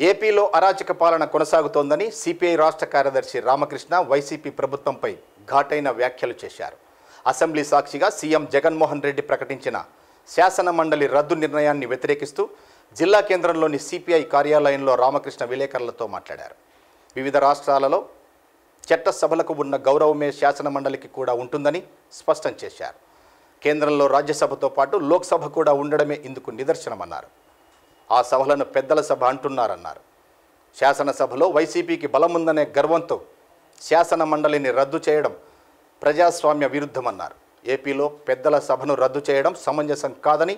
ఏపీలో అరాచక పాలన కొనసాగుతోందని సిపిఐ రాష్ట్ర కార్యదర్శి రామకృష్ణ వైసీపీ ప్రభుత్వంపై ఘాటైన వ్యాఖ్యలు చేశారు. అసెంబ్లీ సాక్షిగా సీఎం జగన్మోహన్ రెడ్డి ప్రకటించిన శాసన మండలి రద్దు నిర్ణయాన్ని వ్యతిరేకిస్తూ జిల్లా కేంద్రంలోని సిపిఐ కార్యాలయంలో రామకృష్ణ విలేకరులతో మాట్లాడారు. వివిధ రాష్ట్రాలలో చట్టసభలకు ఉన్న గౌరవమే శాసన మండలికి కూడా ఉంటుందని స్పష్టం చేశారు. కేంద్రంలో రాజ్యసభతో పాటు లోక్సభ కూడా ఉండడమే ఇందుకు నిదర్శనమన్నారు. ఆ సభలను పెద్దల సభ అంటున్నారన్నారు. శాసనసభలో వైసీపీకి బలముందనే గర్వంతో శాసన మండలిని రద్దు చేయడం ప్రజాస్వామ్య విరుద్ధమన్నారు. ఏపీలో పెద్దల సభను రద్దు చేయడం సమంజసం కాదని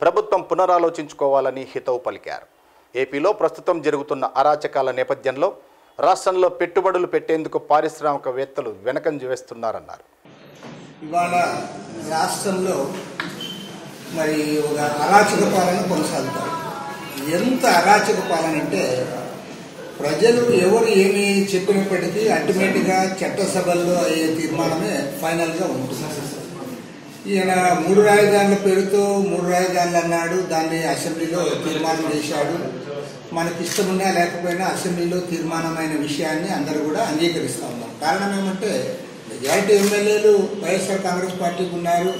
ప్రభుత్వం పునరాలోచించుకోవాలని హితవు పలికారు. ఏపీలో ప్రస్తుతం జరుగుతున్న అరాచకాల నేపథ్యంలో రాష్ట్రంలో పెట్టుబడులు పెట్టేందుకు పారిశ్రామికవేత్తలు వెనకంజ వేస్తున్నారన్నారు. ఇవాళ రాష్ట్రంలో మరి ఒక అరాచక పాలన కొనసాగుతారు ఎంత అరాచక పాలన అంటే ప్రజలు ఎవరు ఏమి చెప్పినప్పటికీ అల్టిమేట్గా చట్టసభల్లో అయ్యే తీర్మానమే ఫైనల్గా ఉంటుంది ఈయన మూడు రాజధానుల పేరుతో మూడు రాజధానులు అన్నాడు దాన్ని అసెంబ్లీలో తీర్మానం చేశాడు. మనకి ఇష్టమున్నా లేకపోయినా అసెంబ్లీలో తీర్మానమైన విషయాన్ని అందరూ కూడా అంగీకరిస్తూ ఉన్నాం కారణం ఏమంటే మెజారిటీ ఎమ్మెల్యేలు వైఎస్ఆర్ కాంగ్రెస్ పార్టీకి ఉన్నారు.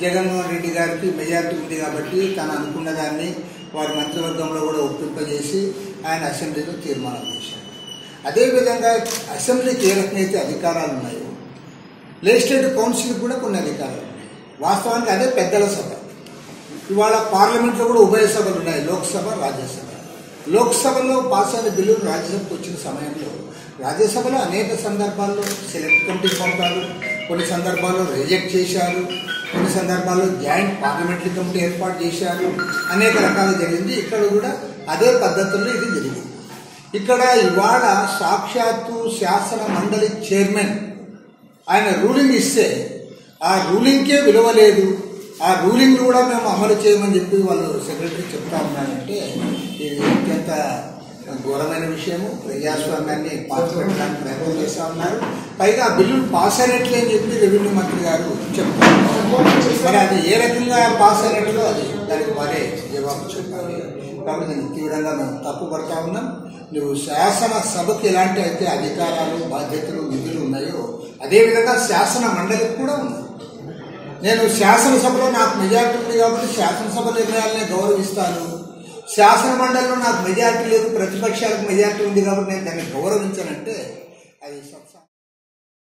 జగన్మోహన్ రెడ్డి గారికి మెజారిటీ ఉంది కాబట్టి తను అనుకున్న దాన్ని వారి మంత్రివర్గంలో కూడా ఒప్పింపజేసి ఆయన అసెంబ్లీలో తీర్మానం చేశాడు అదేవిధంగా అసెంబ్లీకి ఏ రకమైతే అధికారాలు ఉన్నాయో. లెజిస్లేటివ్ కౌన్సిల్ కూడా కొన్ని అధికారాలు ఉన్నాయి. వాస్తవానికి అదే పెద్దల సభ. ఇవాళ పార్లమెంట్లో కూడా ఉభయ సభలు ఉన్నాయి. లోక్సభ రాజ్యసభ. లోక్సభలో పాస్ అయిన బిల్లులు రాజ్యసభకు వచ్చిన సమయంలో రాజ్యసభలో అనేక సందర్భాల్లో సెలెక్ట్ కమిటీ పంపారు కొన్ని సందర్భాల్లో రిజెక్ట్ చేశారు. కొన్ని సందర్భాల్లో జాయింట్ పార్లమెంటరీ కమిటీ ఏర్పాటు చేశారు. అనేక రకాలు జరిగింది. ఇక్కడ కూడా అదే పద్ధతుల్లో ఇది జరిగింది. ఇక్కడ ఇవాళ సాక్షాత్తు శాసన మండలి చైర్మన్ ఆయన రూలింగ్ ఇస్తే ఆ రూలింగ్కే విలువ లేదు ఆ రూలింగ్ కూడా మేము అమలు చేయమని చెప్పి వాళ్ళు సెక్రటరీ చెప్తా ఉన్నారంటే ఇది అత్యంత ఘోరమైన విషయము. ప్రజాస్వామ్యాన్ని పాల్పెట్టడానికి ప్రయత్నం చేస్తూ ఉన్నారు. పైగా ఆ బిల్లులు పాస్ అయినట్లే అని చెప్పి రెవెన్యూ మంత్రి గారు చెప్తారు మరి అది ఏ రకంగా పాస్ అయినట్లో అది దానికి వారే జవాబు చెప్పాలి. కాబట్టి నేను తీవ్రంగా మేము తప్పు పడతా ఉన్నాం. నువ్వు శాసనసభకి ఎలాంటి అయితే అధికారాలు బాధ్యతలు విధులు ఉన్నాయో అదేవిధంగా శాసన మండలికి కూడా ఉన్నాయి. నేను శాసనసభలో నాకు మెజారిటీ ఉంది కాబట్టి శాసనసభ నిర్ణయాలనే గౌరవిస్తాను. శాసన మండలిలో నాకు మెజారిటీ లేదు ప్రతిపక్షాలకు మెజారిటీ ఉంది కాబట్టి నేను దాన్ని గౌరవించనంటే అది